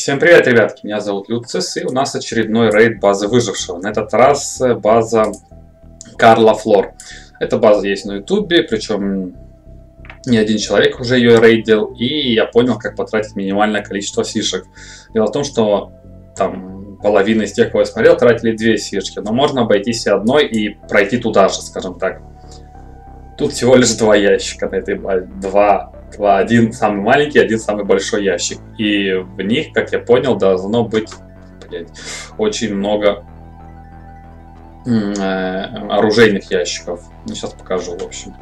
Всем привет, ребятки, меня зовут Люцис, и у нас очередной рейд базы выжившего. На этот раз э, база Карла Флор. Эта база есть на ютубе, причем не один человек уже ее рейдил, и я понял, как потратить минимальное количество сишек. Дело в том, что там половина из тех, кого я смотрел, тратили две сишки, но можно обойтись и одной и пройти туда же, скажем так. Тут всего лишь два ящика на этой базе, два один самый маленький, один самый большой ящик. И в них, как я понял, должно быть блядь, очень много э, оружейных ящиков. Ну, сейчас покажу, в общем.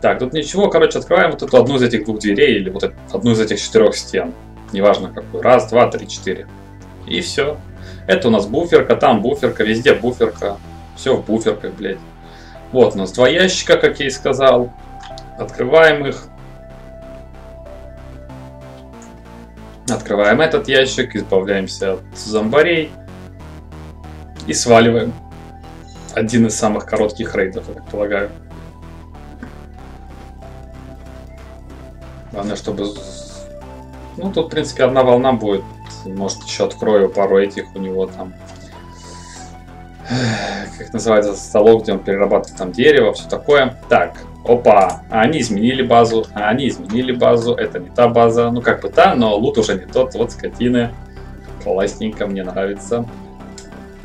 Так, тут ничего, короче, открываем вот эту одну из этих двух дверей или вот эту, одну из этих четырех стен. Неважно какую. Раз, два, три, четыре. И все. Это у нас буферка, там буферка, везде буферка. Все в буферках, блядь. Вот у нас два ящика, как я и сказал. Открываем их. Открываем этот ящик, избавляемся от зомбарей и сваливаем. Один из самых коротких рейдов, я так полагаю. Главное, чтобы... Ну, тут, в принципе, одна волна будет. Может, еще открою пару этих у него там... Как называется, столов, где он перерабатывает там дерево, все такое. Так, Опа, они изменили базу, они изменили базу, это не та база, ну как бы та, но лут уже не тот, вот скотины. Классненько, мне нравится.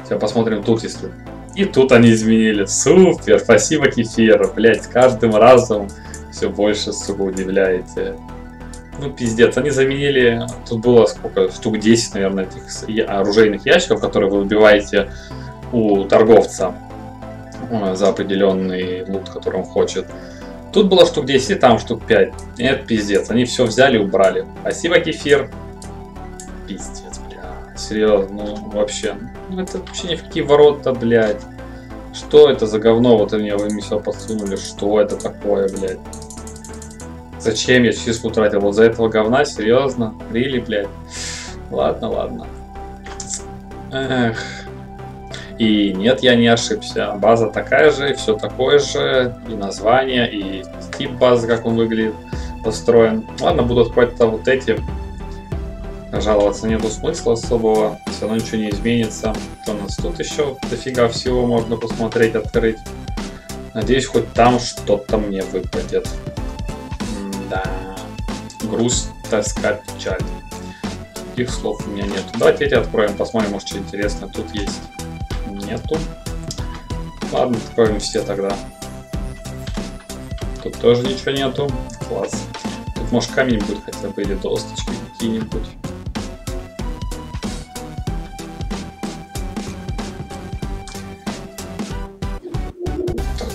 Сейчас посмотрим тут, если... И тут они изменили, супер, спасибо кефир, блять, каждым разом все больше, сука, удивляете. Ну, пиздец, они заменили, тут было сколько, штук 10, наверное, этих оружейных ящиков, которые вы выбиваете у торговца за определенный лут, который он хочет. Тут было штук 10, там штук 5. Нет, пиздец. Они все взяли и убрали. Спасибо, кефир. Пиздец, бля. Серьезно, ну вообще. Ну это вообще ни в какие ворота, блядь. Что это за говно вот они вы мне все подсунули? Что это такое, блядь? Зачем я чиску тратил? Вот за этого говна? Серьезно? Рили, блядь? Ладно, ладно. Эх. И нет, я не ошибся. База такая же, все такое же, и название, и тип базы, как он выглядит, построен. Ладно, буду открывать вот эти. Жаловаться нету смысла особого, все равно ничего не изменится. У нас тут еще дофига всего можно посмотреть, открыть. Надеюсь, хоть там что-то мне выпадет. да. Грусть, тоска, печаль. Таких слов у меня нет. Давайте эти откроем, посмотрим, может что интересно тут есть нету. Ладно, откроем все тогда. Тут тоже ничего нету. Класс. Тут может камень будет хотя бы или досточки какие-нибудь.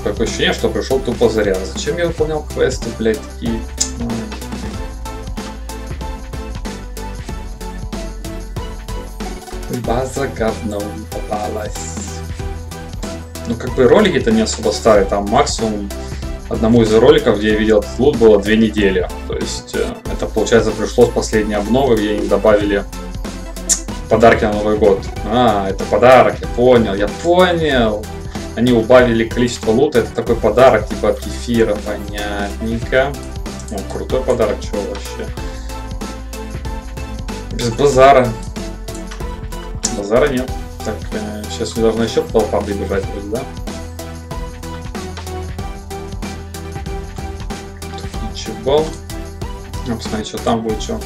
Такое ощущение, что пришел тупо зря. Зачем я выполнял квесты, блядь, такие... База говном попалась. Ну, как бы ролики-то не особо старые, там максимум одному из роликов, где я видел этот лут, было две недели. То есть э, это, получается, пришло с последней обновы, где они добавили подарки на Новый год. А, это подарок, я понял, я понял. Они убавили количество лута, это такой подарок, типа от кефира, понятненько. О, крутой подарок, чего вообще. Без базара. Базара нет. Так, э, сейчас не должна еще толпа прибежать вроде, да? Тут ничего. Ну, посмотри, что там будет, что.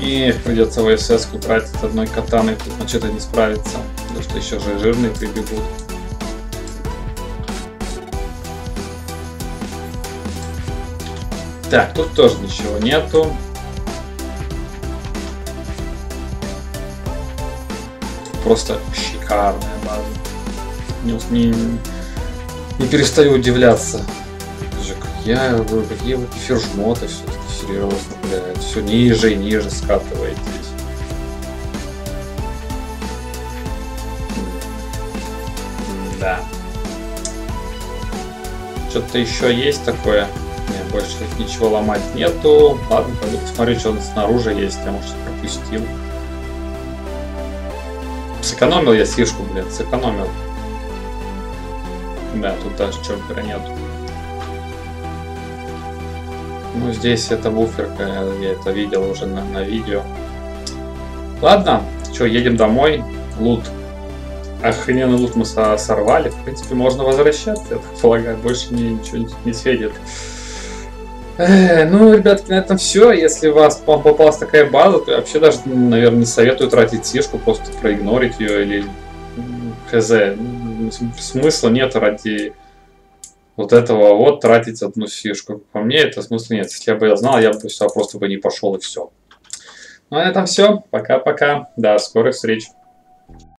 И придется ВСС тратить одной катаной, тут значит не справится. Потому что еще же жирные прибегут. Так, тут тоже ничего нету. Просто шикарная база. Не, не, не перестаю удивляться. Же, как я, вы, какие вы кефиржмоты все-таки, серьезно, блядь. Все ниже и ниже скатываетесь. Да. Что-то еще есть такое? Нет, больше ничего ломать нету. Ладно, пойду посмотрю, что снаружи есть. Я, может, пропустил. Сэкономил я сишку, блин, сэкономил. Да, тут даже чоппера нет. Ну, здесь это буферка, я это видел уже на, на видео. Ладно, что, едем домой. Лут. Охрененный лут мы сорвали. В принципе, можно возвращаться, я так полагаю. Больше мне ничего не светит. Э, ну, ребятки, на этом все. Если вас попалась такая база, то вообще даже, наверное, не советую тратить сишку, просто проигнорить ее или хз. Смысла нет ради вот этого вот тратить одну фишку. По мне это смысла нет. Если бы я знал, я бы сюда просто бы не пошел и все. Ну а на этом все. Пока-пока. До скорых встреч.